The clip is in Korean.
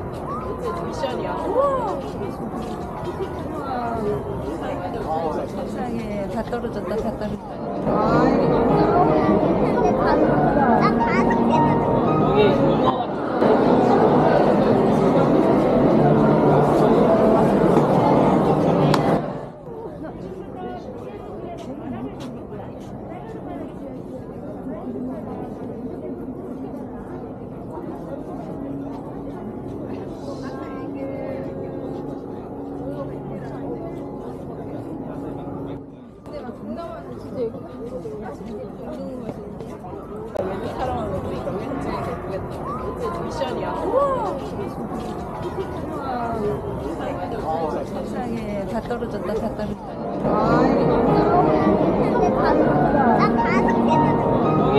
미션이야. 우와. 세상에 다 떨어졌다 다 떨어졌다. 나 다섯 외국 사랑하고 보니까 왠지 모르겠다. 미션이야. 우와! 세상에 다 떨어졌다 다 떨어졌다. 아, 이거 너무 힘든데 다. 나 다섯 개나. 여기